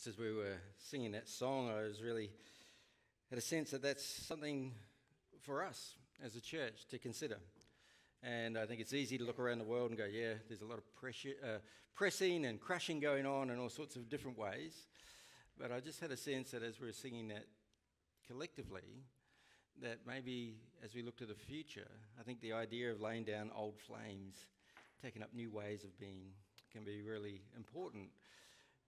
just as we were singing that song, I was really had a sense that that's something for us as a church to consider. And I think it's easy to look around the world and go, yeah, there's a lot of pressure, uh, pressing and crushing going on in all sorts of different ways. But I just had a sense that as we were singing that collectively, that maybe as we look to the future, I think the idea of laying down old flames, taking up new ways of being, can be really important.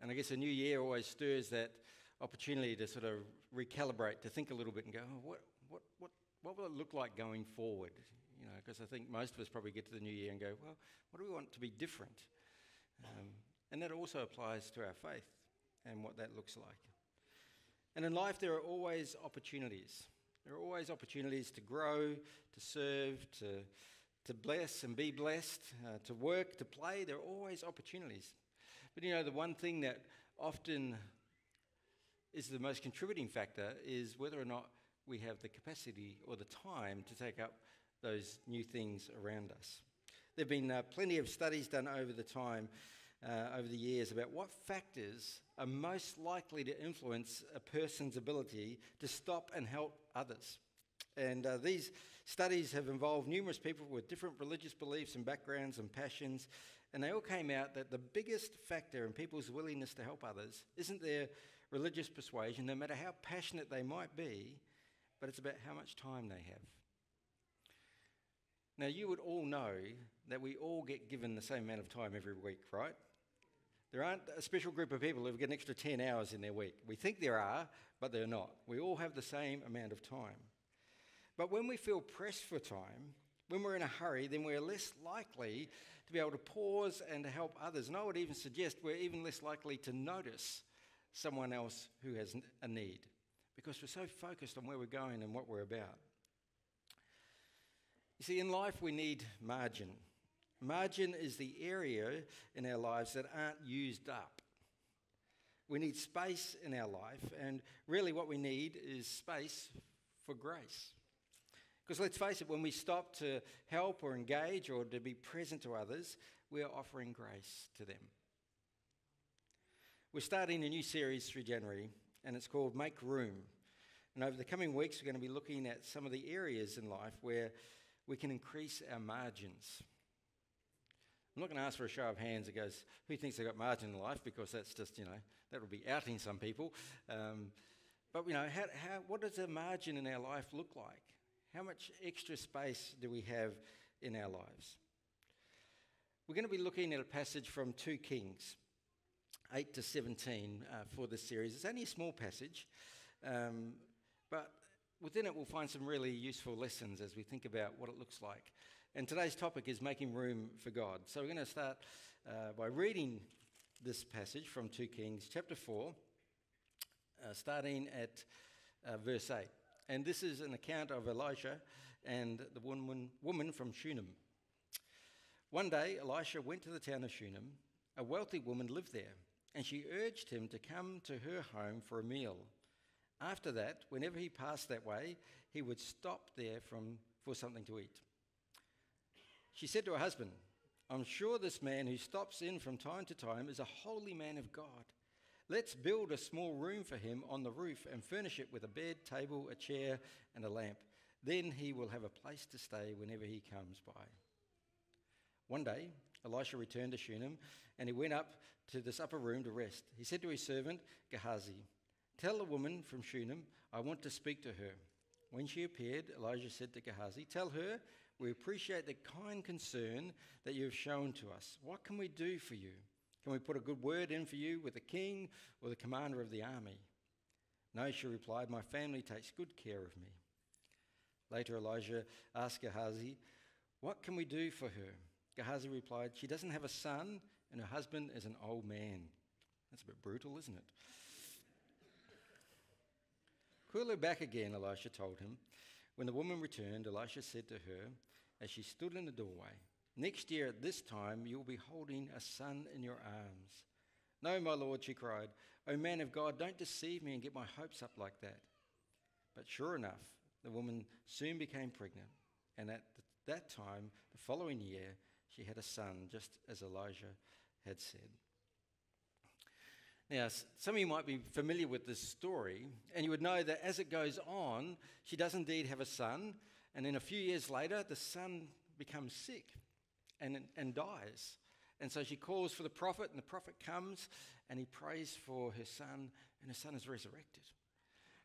And I guess a new year always stirs that opportunity to sort of recalibrate, to think a little bit and go, oh, what, what, what, what will it look like going forward? You know, because I think most of us probably get to the new year and go, well, what do we want to be different? Um, and that also applies to our faith and what that looks like. And in life, there are always opportunities. There are always opportunities to grow, to serve, to, to bless and be blessed, uh, to work, to play. There are always opportunities. But you know, the one thing that often is the most contributing factor is whether or not we have the capacity or the time to take up those new things around us. There have been uh, plenty of studies done over the time, uh, over the years, about what factors are most likely to influence a person's ability to stop and help others. And uh, these studies have involved numerous people with different religious beliefs and backgrounds and passions, and they all came out that the biggest factor in people's willingness to help others isn't their religious persuasion, no matter how passionate they might be, but it's about how much time they have. Now, you would all know that we all get given the same amount of time every week, right? There aren't a special group of people who get an extra 10 hours in their week. We think there are, but they're not. We all have the same amount of time. But when we feel pressed for time, when we're in a hurry, then we're less likely to be able to pause and to help others. And I would even suggest we're even less likely to notice someone else who has a need because we're so focused on where we're going and what we're about. You see, in life, we need margin. Margin is the area in our lives that aren't used up. We need space in our life, and really what we need is space for grace. Because let's face it, when we stop to help or engage or to be present to others, we are offering grace to them. We're starting a new series through January, and it's called Make Room. And over the coming weeks, we're going to be looking at some of the areas in life where we can increase our margins. I'm not going to ask for a show of hands that goes, who thinks they've got margin in life? Because that's just, you know, that will be outing some people. Um, but, you know, how, how, what does a margin in our life look like? How much extra space do we have in our lives? We're going to be looking at a passage from 2 Kings 8 to 17 uh, for this series. It's only a small passage, um, but within it we'll find some really useful lessons as we think about what it looks like. And today's topic is making room for God. So we're going to start uh, by reading this passage from 2 Kings chapter 4, uh, starting at uh, verse 8. And this is an account of Elisha and the woman, woman from Shunem. One day, Elisha went to the town of Shunem. A wealthy woman lived there and she urged him to come to her home for a meal. After that, whenever he passed that way, he would stop there from, for something to eat. She said to her husband, I'm sure this man who stops in from time to time is a holy man of God. Let's build a small room for him on the roof and furnish it with a bed, table, a chair, and a lamp. Then he will have a place to stay whenever he comes by. One day, Elisha returned to Shunem, and he went up to this upper room to rest. He said to his servant, Gehazi, Tell the woman from Shunem, I want to speak to her. When she appeared, Elisha said to Gehazi, Tell her, we appreciate the kind concern that you have shown to us. What can we do for you? Can we put a good word in for you with the king or the commander of the army? No, she replied, My family takes good care of me. Later, Elisha asked Gehazi, What can we do for her? Gehazi replied, She doesn't have a son, and her husband is an old man. That's a bit brutal, isn't it? Call her back again, Elisha told him. When the woman returned, Elisha said to her, as she stood in the doorway, Next year at this time you will be holding a son in your arms. No, my lord, she cried. O man of God, don't deceive me and get my hopes up like that. But sure enough, the woman soon became pregnant, and at that time, the following year, she had a son, just as Elisha had said. Now, some of you might be familiar with this story, and you would know that as it goes on, she does indeed have a son, and then a few years later, the son becomes sick and, and dies. And so she calls for the prophet, and the prophet comes and he prays for her son, and her son is resurrected.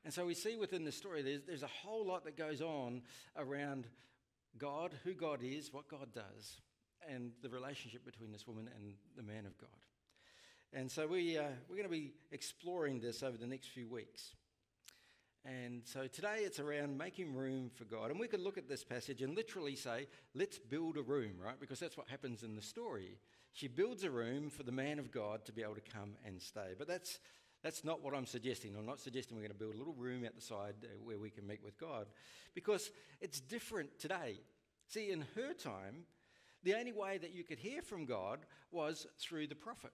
And so we see within the story there's, there's a whole lot that goes on around God, who God is, what God does, and the relationship between this woman and the man of God. And so we, uh, we're going to be exploring this over the next few weeks. And so today it's around making room for God. And we could look at this passage and literally say, let's build a room, right? Because that's what happens in the story. She builds a room for the man of God to be able to come and stay. But that's, that's not what I'm suggesting. I'm not suggesting we're going to build a little room at the side uh, where we can meet with God because it's different today. See, in her time, the only way that you could hear from God was through the prophet.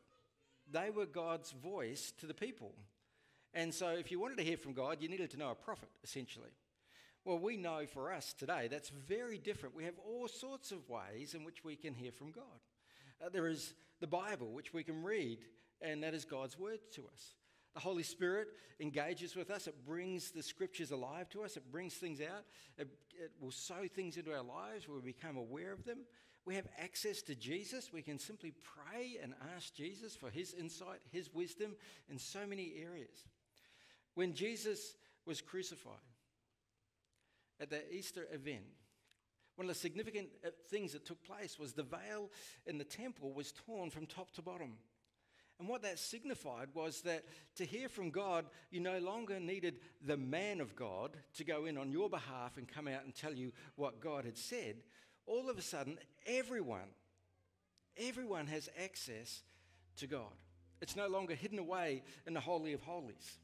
They were God's voice to the people. And so, if you wanted to hear from God, you needed to know a prophet, essentially. Well, we know for us today that's very different. We have all sorts of ways in which we can hear from God. Uh, there is the Bible, which we can read, and that is God's word to us. The Holy Spirit engages with us. It brings the scriptures alive to us. It brings things out. It, it will sow things into our lives we become aware of them. We have access to Jesus. We can simply pray and ask Jesus for his insight, his wisdom in so many areas. When Jesus was crucified at the Easter event, one of the significant uh, things that took place was the veil in the temple was torn from top to bottom. And what that signified was that to hear from God, you no longer needed the man of God to go in on your behalf and come out and tell you what God had said all of a sudden, everyone, everyone has access to God. It's no longer hidden away in the Holy of Holies.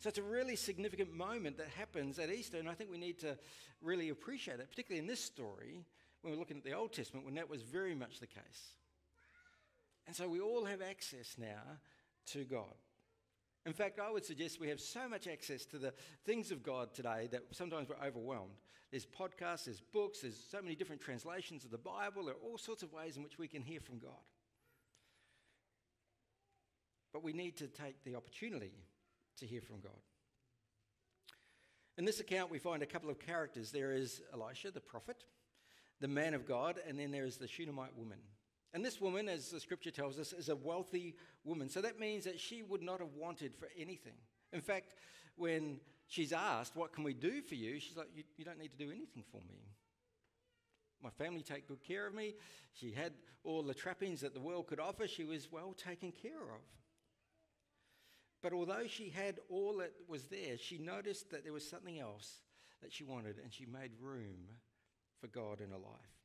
So it's a really significant moment that happens at Easter, and I think we need to really appreciate it, particularly in this story, when we're looking at the Old Testament, when that was very much the case. And so we all have access now to God. In fact, I would suggest we have so much access to the things of God today that sometimes we're overwhelmed. There's podcasts, there's books, there's so many different translations of the Bible. There are all sorts of ways in which we can hear from God. But we need to take the opportunity to hear from God. In this account, we find a couple of characters. There is Elisha, the prophet, the man of God, and then there is the Shunammite woman. And this woman, as the scripture tells us, is a wealthy woman. So that means that she would not have wanted for anything. In fact, when she's asked, What can we do for you? she's like, You, you don't need to do anything for me. My family take good care of me. She had all the trappings that the world could offer. She was well taken care of. But although she had all that was there, she noticed that there was something else that she wanted, and she made room for God in her life.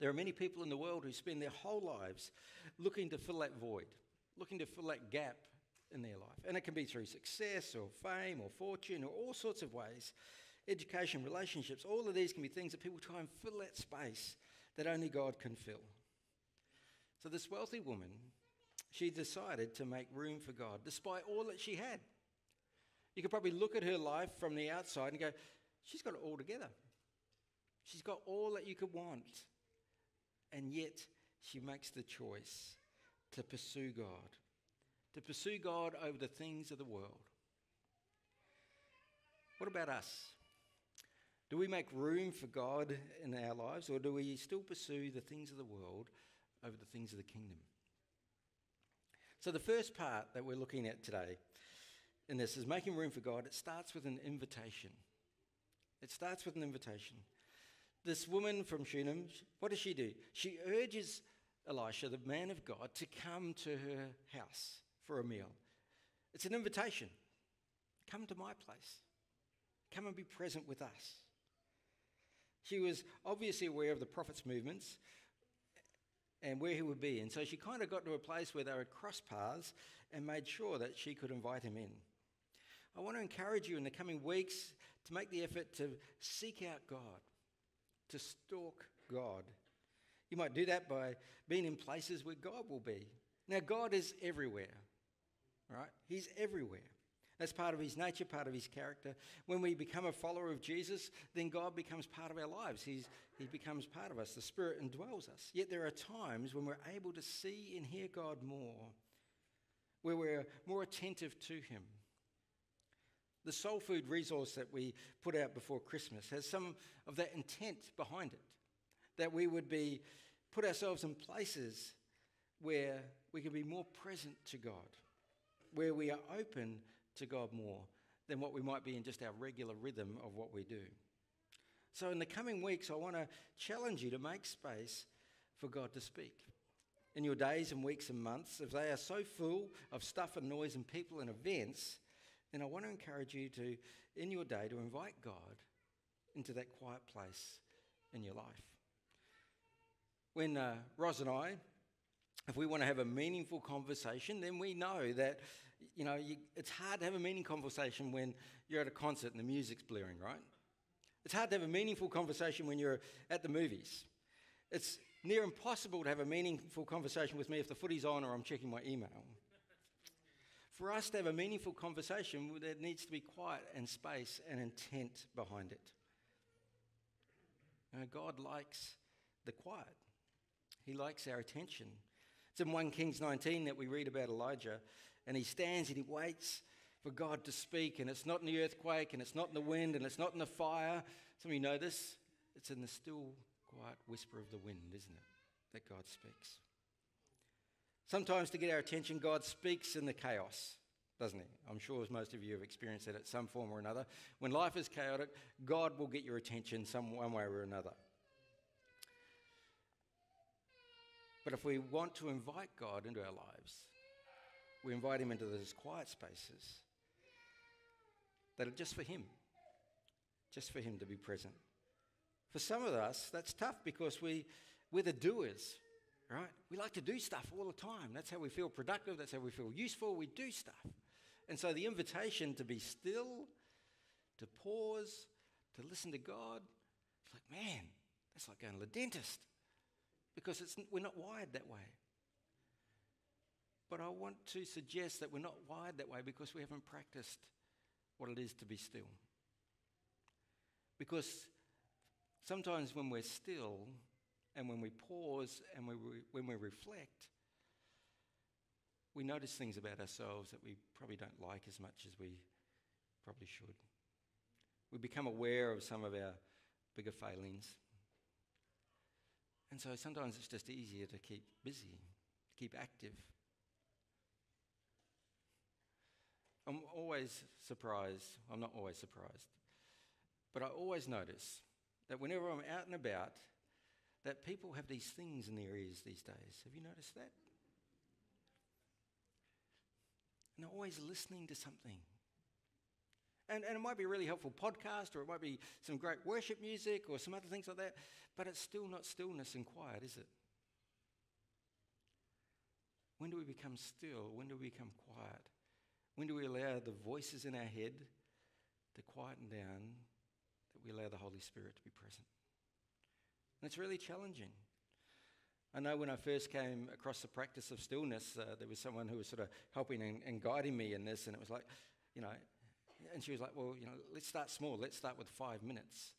There are many people in the world who spend their whole lives looking to fill that void, looking to fill that gap in their life. And it can be through success or fame or fortune or all sorts of ways. Education, relationships, all of these can be things that people try and fill that space that only God can fill. So, this wealthy woman, she decided to make room for God despite all that she had. You could probably look at her life from the outside and go, she's got it all together. She's got all that you could want. And yet, she makes the choice to pursue God, to pursue God over the things of the world. What about us? Do we make room for God in our lives, or do we still pursue the things of the world over the things of the kingdom? So, the first part that we're looking at today in this is making room for God. It starts with an invitation. It starts with an invitation this woman from Shunem, what does she do? She urges Elisha, the man of God, to come to her house for a meal. It's an invitation. Come to my place. Come and be present with us. She was obviously aware of the prophet's movements and where he would be. And so she kind of got to a place where they would cross paths and made sure that she could invite him in. I want to encourage you in the coming weeks to make the effort to seek out God to stalk God. You might do that by being in places where God will be. Now, God is everywhere, right? He's everywhere. That's part of his nature, part of his character. When we become a follower of Jesus, then God becomes part of our lives. He's, he becomes part of us. The Spirit indwells us. Yet there are times when we're able to see and hear God more where we're more attentive to Him. The soul food resource that we put out before Christmas has some of that intent behind it, that we would be put ourselves in places where we can be more present to God, where we are open to God more than what we might be in just our regular rhythm of what we do. So, in the coming weeks, I want to challenge you to make space for God to speak. In your days and weeks and months, if they are so full of stuff and noise and people and events, then I want to encourage you to, in your day, to invite God into that quiet place in your life. When uh, Ros and I, if we want to have a meaningful conversation, then we know that, you know, you, it's hard to have a meaningful conversation when you're at a concert and the music's blaring, right? It's hard to have a meaningful conversation when you're at the movies. It's near impossible to have a meaningful conversation with me if the footy's on or I'm checking my email. For us to have a meaningful conversation, there needs to be quiet and space and intent behind it. You know, God likes the quiet, He likes our attention. It's in 1 Kings 19 that we read about Elijah, and he stands and he waits for God to speak, and it's not in the earthquake, and it's not in the wind, and it's not in the fire. Some of you know this. It's in the still, quiet whisper of the wind, isn't it? That God speaks. Sometimes to get our attention, God speaks in the chaos, doesn't He? I'm sure as most of you have experienced that at some form or another. When life is chaotic, God will get your attention some one way or another. But if we want to invite God into our lives, we invite Him into those quiet spaces that are just for Him, just for Him to be present. For some of us, that's tough because we, we're the doers, right? We like to do stuff all the time. That's how we feel productive, that's how we feel useful. We do stuff. And so the invitation to be still, to pause, to listen to God, it's like, man, that's like going to the dentist because it's, we're not wired that way. But I want to suggest that we're not wired that way because we haven't practiced what it is to be still. Because sometimes when we're still and when we pause and we re- when we reflect, we notice things about ourselves that we probably don't like as much as we probably should. We become aware of some of our bigger failings. And so sometimes it's just easier to keep busy, keep active. I'm always surprised, I'm not always surprised, but I always notice that whenever I'm out and about, that people have these things in their ears these days. Have you noticed that? And they're always listening to something. And, and it might be a really helpful podcast, or it might be some great worship music, or some other things like that, but it's still not stillness and quiet, is it? When do we become still? When do we become quiet? When do we allow the voices in our head to quieten down, that we allow the Holy Spirit to be present? And it's really challenging. I know when I first came across the practice of stillness, uh, there was someone who was sort of helping and, and, guiding me in this, and it was like, you know, and she was like, well, you know, let's start small. Let's start with five minutes.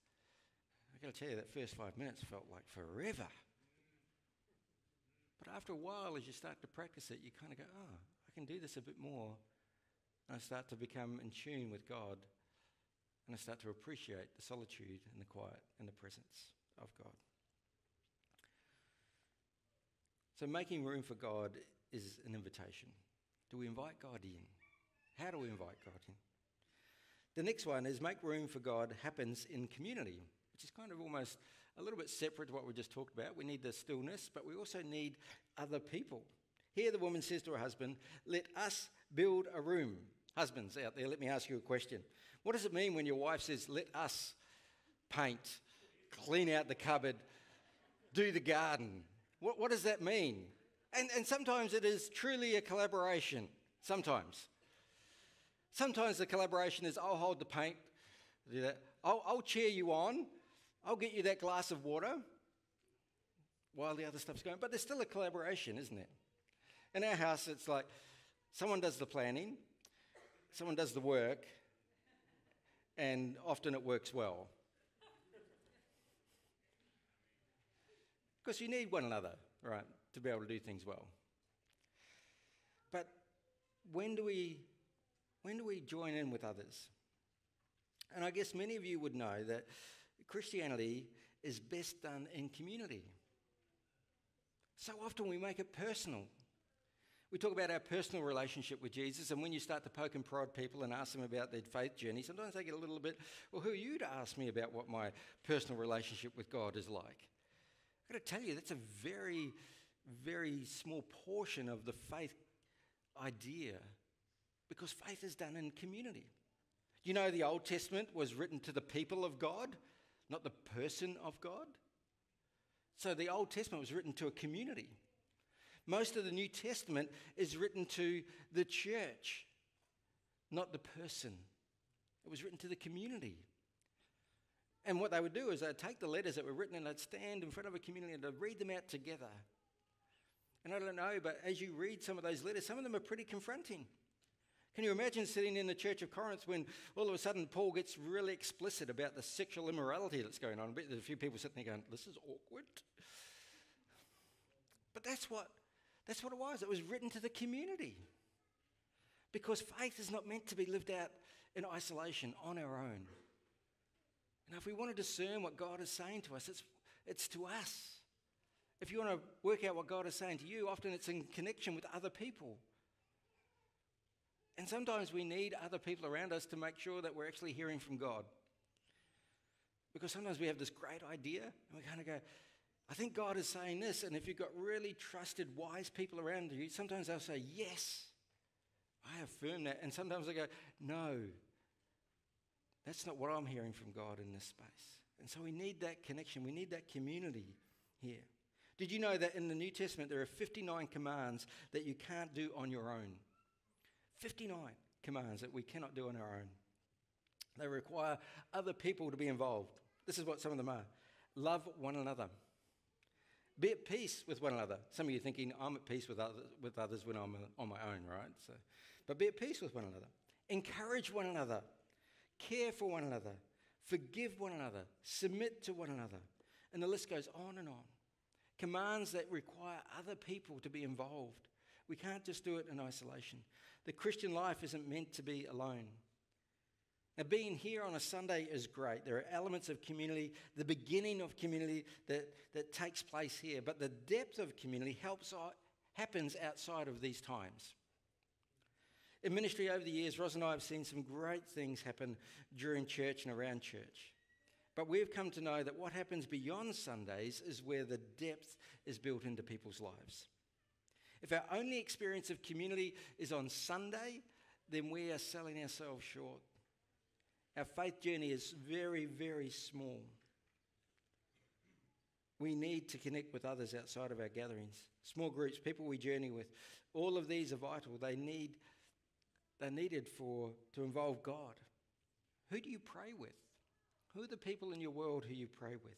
I got to tell you, that first five minutes felt like forever. But after a while, as you start to practice it, you kind of go, oh, I can do this a bit more. I start to become in tune with God. And I start to appreciate the solitude and the quiet and the presence of God. So, making room for God is an invitation. Do we invite God in? How do we invite God in? The next one is make room for God happens in community, which is kind of almost a little bit separate to what we just talked about. We need the stillness, but we also need other people. Here, the woman says to her husband, Let us build a room. Husbands out there, let me ask you a question. What does it mean when your wife says, Let us paint, clean out the cupboard, do the garden? What, what does that mean? And, and sometimes it is truly a collaboration. Sometimes. Sometimes the collaboration is I'll hold the paint, do that. I'll, I'll cheer you on. I'll get you that glass of water while the other stuff's going. But there's still a collaboration, isn't there? In our house, it's like someone does the planning, someone does the work, and often it works well. Because you need one another, right, to be able to do things well. But when do we when do we join in with others? And I guess many of you would know that Christianity is best done in community. So often we make it personal. We talk about our personal relationship with Jesus, and when you start to poke and prod people and ask them about their faith journey, sometimes they get a little bit, well, who are you to ask me about what my personal relationship with God is like? I've got to tell you, that's a very, very small portion of the faith idea because faith is done in community. You know, the Old Testament was written to the people of God, not the person of God. So the Old Testament was written to a community. Most of the New Testament is written to the church, not the person. It was written to the community. And what they would do is they'd take the letters that were written and they'd stand in front of a community and they'd read them out together. And I don't know, but as you read some of those letters, some of them are pretty confronting. Can you imagine sitting in the church of Corinth when all of a sudden Paul gets really explicit about the sexual immorality that's going on? There's a few people sitting there going, This is awkward. But that's what, that's what it was. It was written to the community. Because faith is not meant to be lived out in isolation on our own. And if we want to discern what God is saying to us, it's, it's to us. If you want to work out what God is saying to you, often it's in connection with other people. And sometimes we need other people around us to make sure that we're actually hearing from God. Because sometimes we have this great idea and we kind of go, I think God is saying this. And if you've got really trusted, wise people around you, sometimes they'll say, Yes, I affirm that. And sometimes they go, No, that's not what I'm hearing from God in this space. And so we need that connection, we need that community here. Did you know that in the New Testament there are 59 commands that you can't do on your own? 59 commands that we cannot do on our own. They require other people to be involved. This is what some of them are love one another, be at peace with one another. Some of you thinking, I'm at peace with, other, with others when I'm on my own, right? So, but be at peace with one another, encourage one another, care for one another, forgive one another, submit to one another. And the list goes on and on. Commands that require other people to be involved. We can't just do it in isolation. The Christian life isn't meant to be alone. Now, being here on a Sunday is great. There are elements of community, the beginning of community that, that takes place here, but the depth of community helps, uh, happens outside of these times. In ministry over the years, Ros and I have seen some great things happen during church and around church. But we've come to know that what happens beyond Sundays is where the depth is built into people's lives. If our only experience of community is on Sunday, then we are selling ourselves short. Our faith journey is very, very small. We need to connect with others outside of our gatherings, small groups, people we journey with. All of these are vital. They need, they're needed for to involve God. Who do you pray with? Who are the people in your world who you pray with?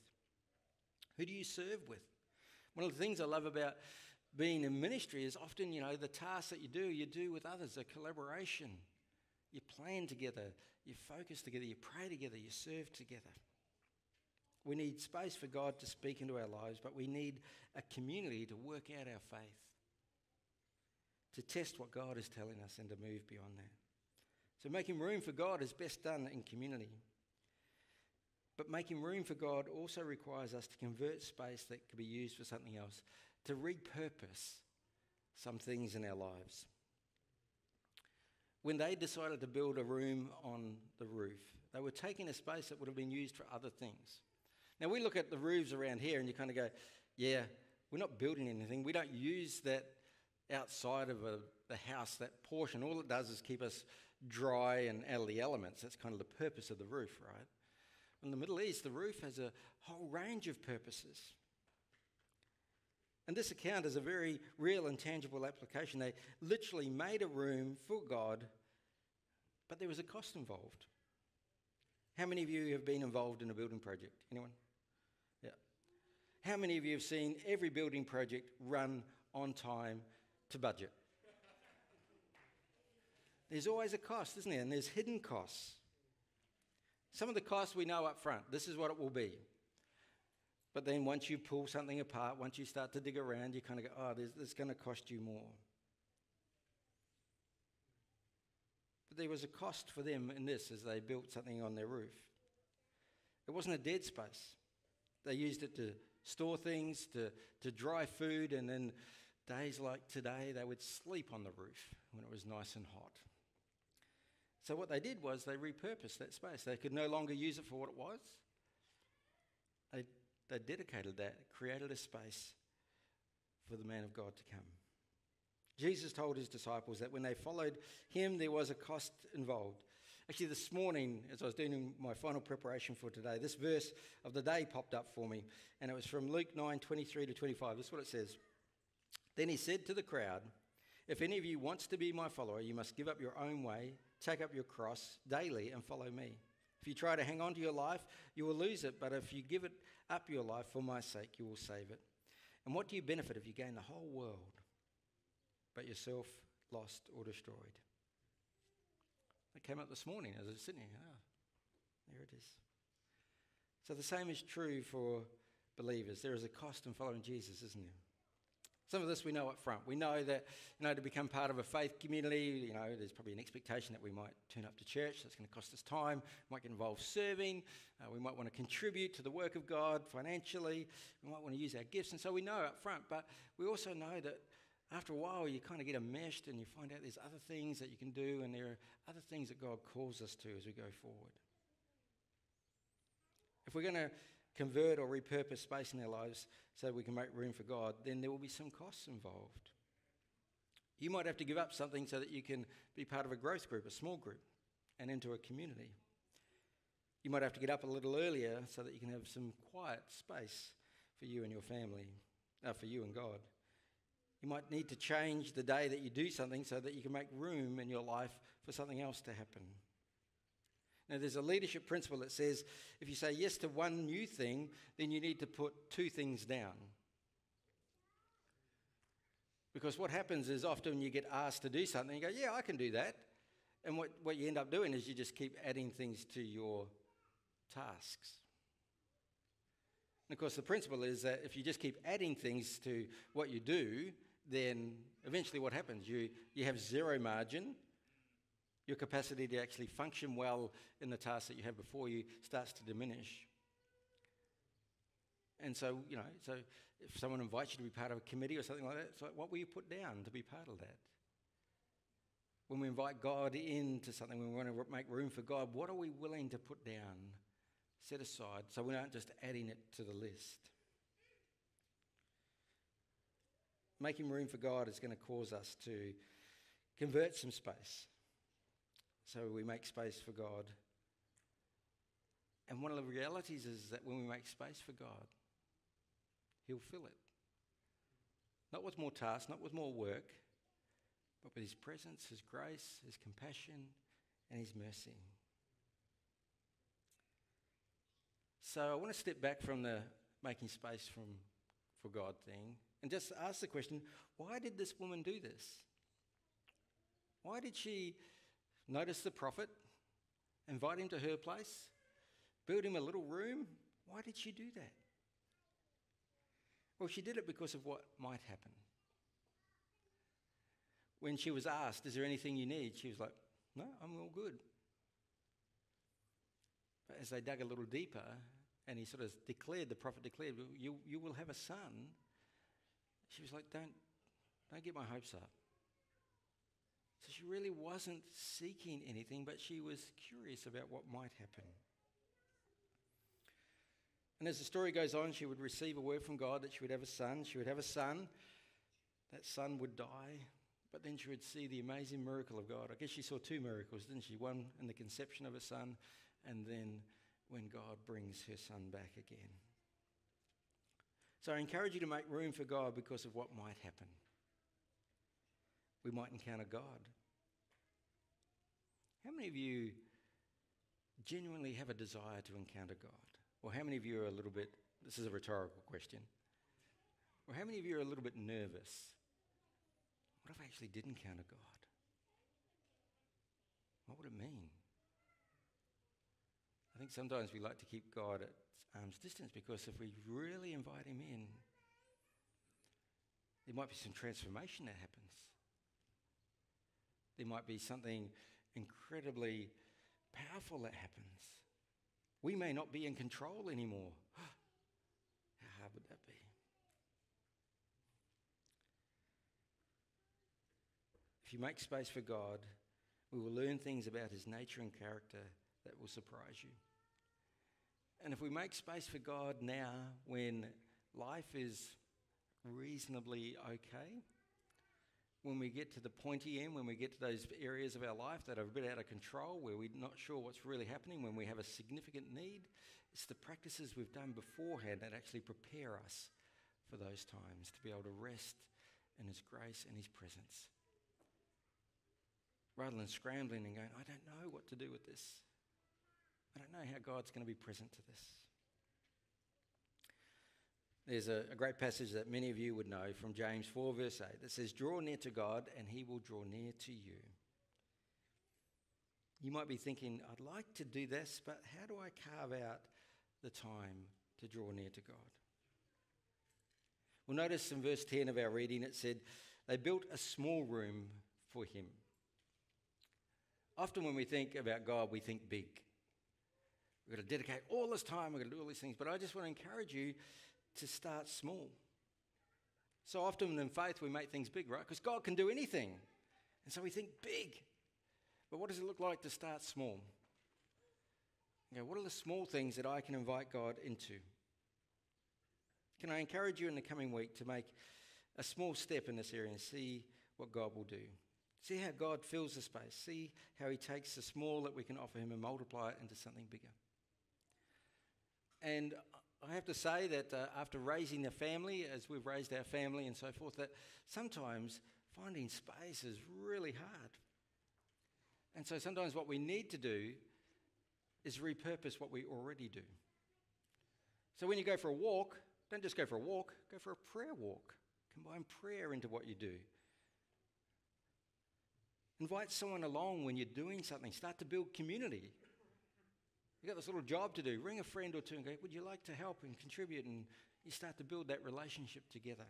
Who do you serve with? One of the things I love about being in ministry is often, you know, the tasks that you do, you do with others, a collaboration. You plan together, you focus together, you pray together, you serve together. We need space for God to speak into our lives, but we need a community to work out our faith, to test what God is telling us and to move beyond that. So, making room for God is best done in community. But making room for God also requires us to convert space that could be used for something else to repurpose some things in our lives. When they decided to build a room on the roof, they were taking a space that would have been used for other things. Now, we look at the roofs around here and you kind of go, yeah, we're not building anything. We don't use that outside of a, the house, that portion. All it does is keep us dry and out of the elements. That's kind of the purpose of the roof, right? In the Middle East, the roof has a whole range of purposes. And this account is a very real and tangible application. They literally made a room for God, but there was a cost involved. How many of you have been involved in a building project? Anyone? Yeah. How many of you have seen every building project run on time to budget? There's always a cost, isn't there? And there's hidden costs. Some of the costs we know up front. This is what it will be. But then once you pull something apart, once you start to dig around, you kind of go, oh, this, this is going to cost you more. But there was a cost for them in this as they built something on their roof. It wasn't a dead space. They used it to store things, to, to dry food, and then days like today, they would sleep on the roof when it was nice and hot. So, what they did was they repurposed that space. They could no longer use it for what it was. They, dedicated that, created a space for the man of God to come. Jesus told his disciples that when they followed him, there was a cost involved. Actually, this morning, as I was doing my final preparation for today, this verse of the day popped up for me, and it was from Luke 9 23 to 25. This is what it says. Then he said to the crowd, If any of you wants to be my follower, you must give up your own way, take up your cross daily, and follow me. If you try to hang on to your life, you will lose it, but if you give it up your life for my sake, you will save it. And what do you benefit if you gain the whole world, but yourself lost or destroyed? It came up this morning as I was sitting here. Ah, there it is. So the same is true for believers. There is a cost in following Jesus, isn't there? Some of this we know up front. We know that, you know, to become part of a faith community, you know, there's probably an expectation that we might turn up to church. That's going to cost us time. Might get involved serving. Uh, we might want to contribute to the work of God financially. We might want to use our gifts. And so we know up front. But we also know that after a while, you kind of get enmeshed and you find out there's other things that you can do and there are other things that God calls us to as we go forward. If we're going to convert or repurpose space in our lives so we can make room for God, then there will be some costs involved. You might have to give up something so that you can be part of a growth group, a small group, and into a community. You might have to get up a little earlier so that you can have some quiet space for you and your family, uh, for you and God. You might need to change the day that you do something so that you can make room in your life for something else to happen. Now, there's a leadership principle that says if you say yes to one new thing, then you need to put two things down. Because what happens is often you get asked to do something, you go, Yeah, I can do that. And what, what you end up doing is you just keep adding things to your tasks. And of course, the principle is that if you just keep adding things to what you do, then eventually what happens? You, you have zero margin your capacity to actually function well in the task that you have before you starts to diminish. And so, you know, so if someone invites you to be part of a committee or something like that, it's like, what will you put down to be part of that? When we invite God into something, when we want to make room for God, what are we willing to put down, set aside, so we aren't just adding it to the list? Making room for God is going to cause us to convert some space so we make space for God. And one of the realities is that when we make space for God, He'll fill it. Not with more tasks, not with more work, but with His presence, His grace, His compassion, and His mercy. So I want to step back from the making space from, for God thing and just ask the question why did this woman do this? Why did she Notice the prophet, invite him to her place, build him a little room. Why did she do that? Well, she did it because of what might happen. When she was asked, Is there anything you need? She was like, No, I'm all good. But as they dug a little deeper, and he sort of declared, the prophet declared, You, you will have a son. She was like, Don't, don't get my hopes up. So she really wasn't seeking anything, but she was curious about what might happen. And as the story goes on, she would receive a word from God that she would have a son. She would have a son. That son would die, but then she would see the amazing miracle of God. I guess she saw two miracles, didn't she? One in the conception of a son, and then when God brings her son back again. So I encourage you to make room for God because of what might happen we might encounter God. How many of you genuinely have a desire to encounter God? Or how many of you are a little bit, this is a rhetorical question, or how many of you are a little bit nervous? What if I actually did encounter God? What would it mean? I think sometimes we like to keep God at arm's distance because if we really invite Him in, there might be some transformation that happens. There might be something incredibly powerful that happens. We may not be in control anymore. How hard would that be? If you make space for God, we will learn things about his nature and character that will surprise you. And if we make space for God now when life is reasonably okay, when we get to the pointy end, when we get to those areas of our life that are a bit out of control, where we're not sure what's really happening, when we have a significant need, it's the practices we've done beforehand that actually prepare us for those times to be able to rest in His grace and His presence. Rather than scrambling and going, I don't know what to do with this. I don't know how God's going to be present to this. There's a, a, great passage that many of you would know from James 4, verse 8, that says, Draw near to God, and he will draw near to you. You might be thinking, I'd like to do this, but how do I carve out the time to draw near to God? Well, notice in verse 10 of our reading, it said, They built a small room for him. Often when we think about God, we think big. We've got to dedicate all this time, we've got to do all these things. But I just want to encourage you to start small. So often in faith, we make things big, right? Because God can do anything. And so we think big. But what does it look like to start small? You what are the small things that I can invite God into? Can I encourage you in the coming week to make a small step in this area and see what God will do? See how God fills the space. See how He takes the small that we can offer Him and multiply it into something bigger. And I have to say that uh, after raising a family, as we've raised our family and so forth, that sometimes finding space is really hard. And so sometimes what we need to do is repurpose what we already do. So when you go for a walk, don't just go for a walk, go for a prayer walk. Combine prayer into what you do. Invite someone along when you're doing something. Start to build community. You've got this little job to do. Ring a friend or two and go, Would you like to help and contribute? And you start to build that relationship together.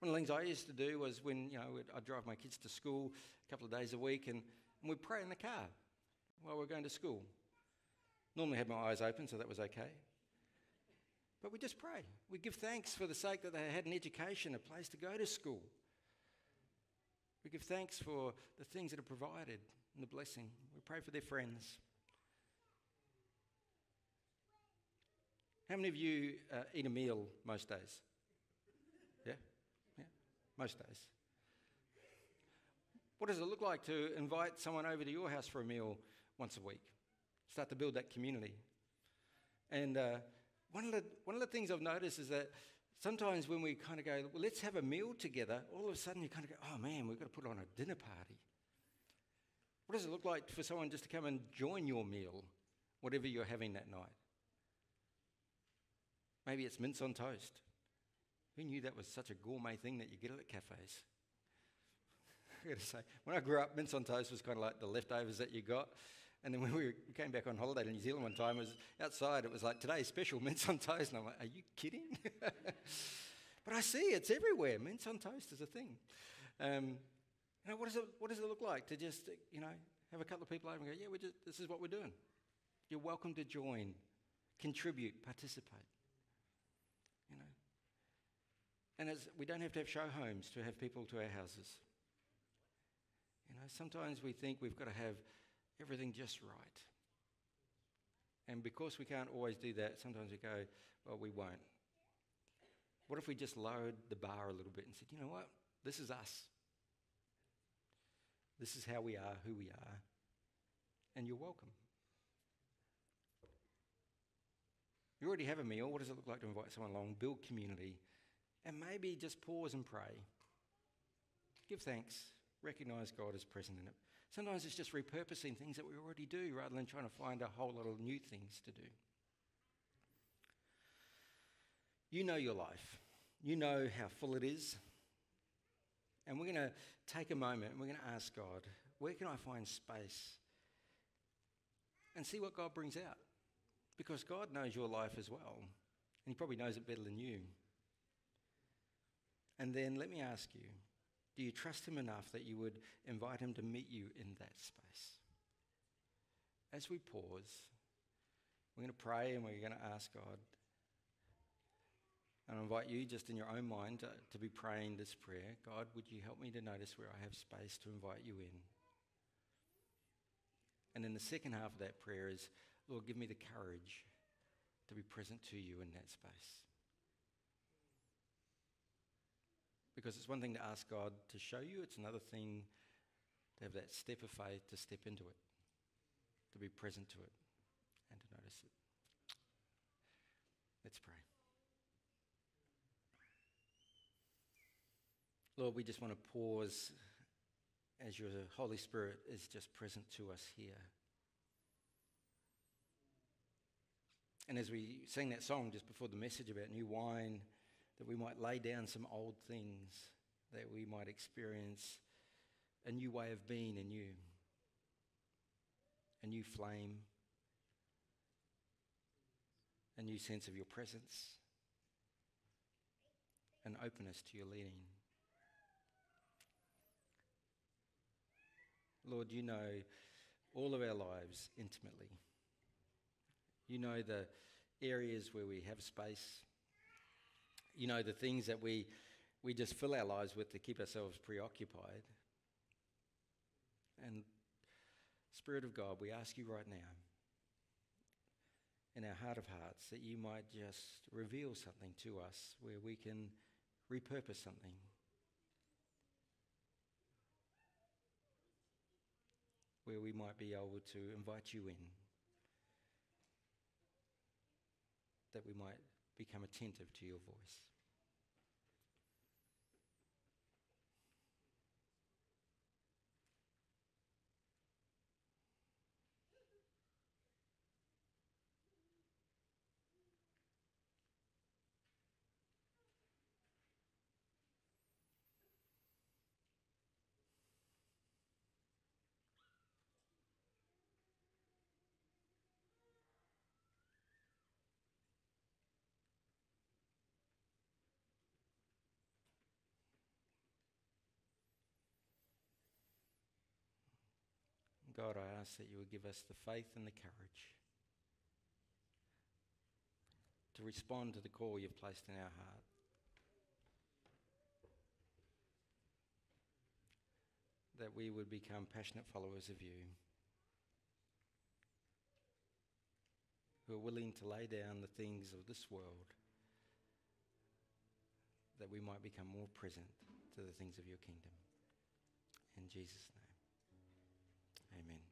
One of the things I used to do was when, you know, I'd drive my kids to school a couple of days a week and, and we'd pray in the car while we are going to school. Normally had my eyes open, so that was okay. But we just pray. We give thanks for the sake that they had an education, a place to go to school. We give thanks for the things that are provided and the blessing. We pray for their friends. How many of you uh, eat a meal most days? Yeah? Yeah? Most days. What does it look like to invite someone over to your house for a meal once a week? Start to build that community. And uh, one, of the, one of the things I've noticed is that sometimes when we kind of go, well, let's have a meal together, all of a sudden you kind of go, oh man, we've got to put on a dinner party. What does it look like for someone just to come and join your meal, whatever you're having that night? Maybe it's mince on toast. Who knew that was such a gourmet thing that you get at cafes? I got to say, when I grew up, mince on toast was kind of like the leftovers that you got. And then when we came back on holiday to New Zealand one time, it was outside, it was like, today's special mince on toast. And I'm like, are you kidding? but I see it's everywhere. Mince on toast is a thing. Um, you know, what, does it, what does it look like to just, you know, have a couple of people over and go, yeah, we're just, this is what we're doing. You're welcome to join, contribute, participate. And as, we don't have to have show homes to have people to our houses. You know, sometimes we think we've got to have everything just right. And because we can't always do that, sometimes we go, well, we won't. What if we just lowered the bar a little bit and said, you know what? This is us. This is how we are, who we are, and you're welcome. You already have a meal. What does it look like to invite someone along? Build community and maybe just pause and pray. Give thanks. Recognize God is present in it. Sometimes it's just repurposing things that we already do rather than trying to find a whole lot of new things to do. You know your life, you know how full it is. And we're going to take a moment and we're going to ask God, where can I find space? And see what God brings out. Because God knows your life as well. And He probably knows it better than you. And then let me ask you Do you trust Him enough that you would invite Him to meet you in that space? As we pause, we're going to pray and we're going to ask God. And I invite you, just in your own mind, to, to be praying this prayer God, would you help me to notice where I have space to invite you in? And then the second half of that prayer is, Lord, give me the courage to be present to you in that space. Because it's one thing to ask God to show you, it's another thing to have that step of faith to step into it, to be present to it, and to notice it. Let's pray. Lord, we just want to pause as your Holy Spirit is just present to us here. And as we sang that song just before the message about new wine, that we might lay down some old things, that we might experience a new way of being in you, a new flame, a new sense of your presence, an openness to your leading. Lord, you know all of our lives intimately. You know the areas where we have space. You know the things that we, we just fill our lives with to keep ourselves preoccupied. And, Spirit of God, we ask you right now, in our heart of hearts, that you might just reveal something to us where we can repurpose something where we might be able to invite you in, that we might become attentive to your voice. God, I ask that you would give us the faith and the courage to respond to the call you've placed in our heart. That we would become passionate followers of you, who are willing to lay down the things of this world, that we might become more present to the things of your kingdom. In Jesus' name. Amen.